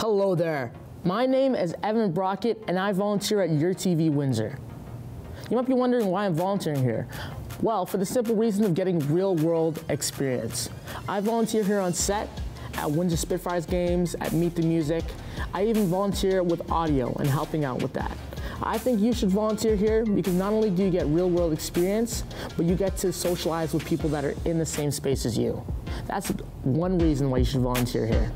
Hello there. My name is Evon Brockett, and I volunteer at Your TV Windsor. You might be wondering why I'm volunteering here. Well, for the simple reason of getting real world experience. I volunteer here on set, at Windsor Spitfires games, at Meet the Music. I even volunteer with audio and helping out with that. I think you should volunteer here because not only do you get real world experience, but you get to socialize with people that are in the same space as you. That's one reason why you should volunteer here.